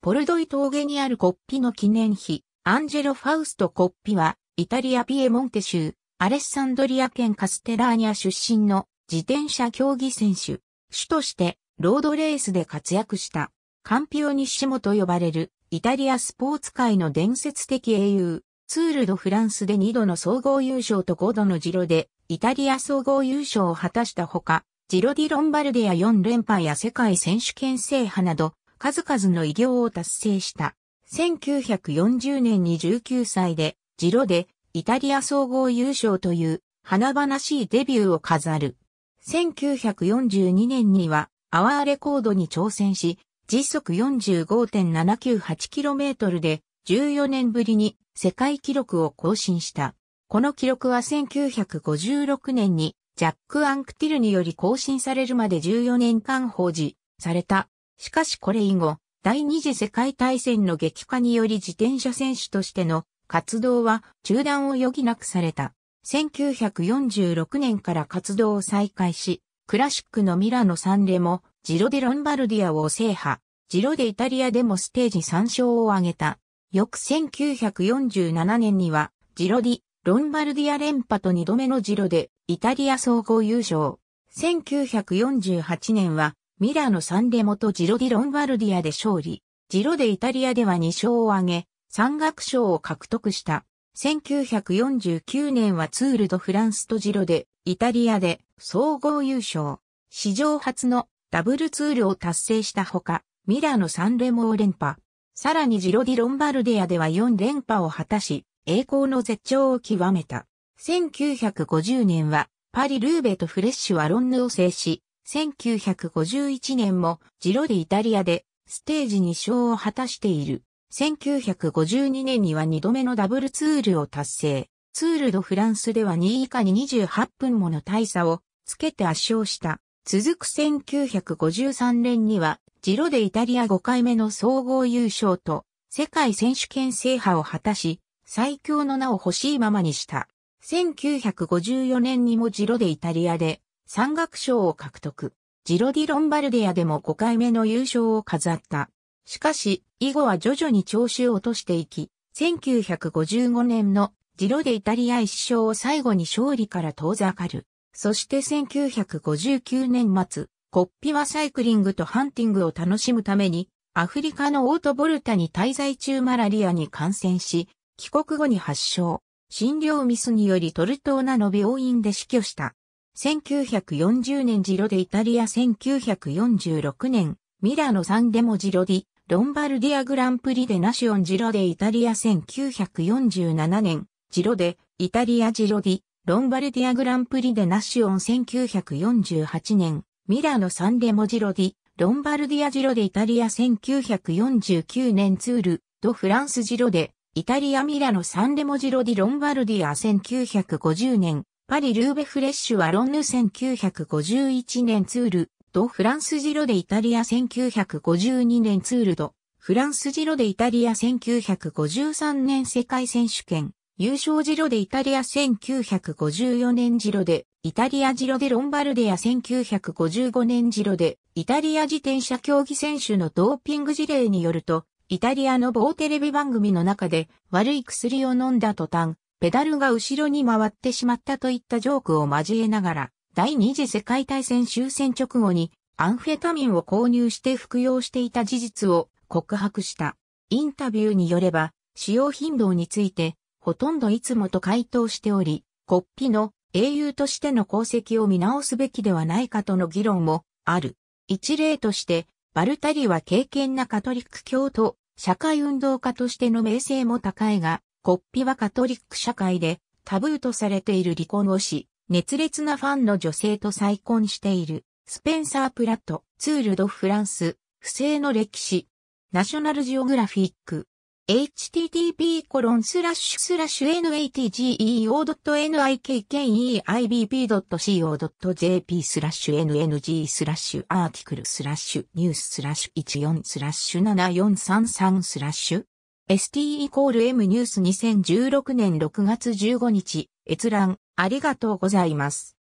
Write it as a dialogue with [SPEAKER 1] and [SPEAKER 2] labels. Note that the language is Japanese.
[SPEAKER 1] ポルドイ峠にあるコッピの記念碑、アンジェロ・ファウスト・コッピは、イタリア・ピエモンテ州、アレッサンドリア県カステラーニャ出身の自転車競技選手。主として、ロードレースで活躍した。カンピオニッシモと呼ばれる、イタリアスポーツ界の伝説的英雄。ツール・ド・フランスで2度の総合優勝と5度のジロで、イタリア総合優勝を果たしたほか、ジロディ・ロンバルディア4連覇や世界選手権制覇など、数々の偉業を達成した。1940年に19歳で、ジロでイタリア総合優勝という華々しいデビューを飾る。1942年にはアワーレコードに挑戦し、時速 45.798km で14年ぶりに世界記録を更新した。この記録は1956年にジャック・アンクティルにより更新されるまで14年間保持された。しかしこれ以後、第二次世界大戦の激化により自転車選手としての活動は中断を余儀なくされた。1946年から活動を再開し、クラシックのミラノ・サンレモ、ジロデ・ロンバルディアを制覇。ジロでイタリアでもステージ3勝を挙げた。翌1947年には、ジロディ、ロンバルディア連覇と2度目のジロで、イタリア総合優勝。1948年は、ミラノ・サンレモとジロディ・ロンバルディアで勝利。ジロでイタリアでは2勝を挙げ、山岳賞を獲得した。1949年はツール・ド・フランスとジロで、イタリアで総合優勝。史上初のダブルツールを達成したほか、ミラノ・サンレモを連覇。さらにジロディ・ロンバルディアでは4連覇を果たし、栄光の絶頂を極めた。1950年はパリ・ルーベとフレッシュ・ワロンヌを制し、1951年もジロでイタリアでステージ2勝を果たしている。1952年には2度目のダブルツールを達成。ツールドフランスでは2位以下に28分もの大差をつけて圧勝した。続く1953年にはジロでイタリア5回目の総合優勝と世界選手権制覇を果たし最強の名を欲しいままにした。1954年にもジロでイタリアで山岳賞を獲得。ジロディ・ロンバルディアでも5回目の優勝を飾った。しかし、以後は徐々に調子を落としていき、1955年のジロデイタリア一勝を最後に勝利から遠ざかる。そして1959年末、コッピはサイクリングとハンティングを楽しむために、アフリカのオートボルタに滞在中マラリアに感染し、帰国後に発症。診療ミスによりトルトーナの病院で死去した。1940年ジロ・デ・イタリア1946年、ミラノサンレモ、ジロ・ディ・ロンバルディア、グランプリ・デ・ナシオン、ジロ・デ・イタリア1947年、ジロ・デ・イタリア、ジロ・ディ・ロンバルディア、グランプリ・デ・ナシオン1948年、ミラノサンレモ、ジロ・ディ・ロンバルディア、ジロ・デ・イタリア1949年ツール・ド・フランス、ジロ・デ・イタリア、ミラノサンレモ、ジロ・ディ・ロンバルディア1950年、パリ・ルーベフレッシュはロンヌ1951年ツール、ド・フランスジロでイタリア1952年ツールド、フランスジロでイタリア1953年世界選手権、優勝ジロでイタリア1954年ジロで、イタリアジロでロンバルデア1955年ジロで、イタリア自転車競技選手のドーピング事例によると、イタリアの某テレビ番組の中で悪い薬を飲んだ途端、ペダルが後ろに回ってしまったといったジョークを交えながら、第二次世界大戦終戦直後にアンフェタミンを購入して服用していた事実を告白した。インタビューによれば、使用頻度について、ほとんどいつもと回答しており、コッピの英雄としての功績を見直すべきではないかとの議論もある。一例として、バルタリは敬虔なカトリック教徒、社会運動家としての名声も高いが、コッピはカトリック社会でタブーとされている離婚をし、熱烈なファンの女性と再婚している。スペンサー・プラット、ツール・ド・フランス、不正の歴史。ナショナルジオグラフィック。http コロンスラッシュスラッシュ natgeo.nikkeibp.co.jp スラッシュ nng スラッシュ article スラッシュニューススラッシュ14スラッシュ7433スラッシュ ST イコール M ニュース2016年6月15日閲覧ありがとうございます。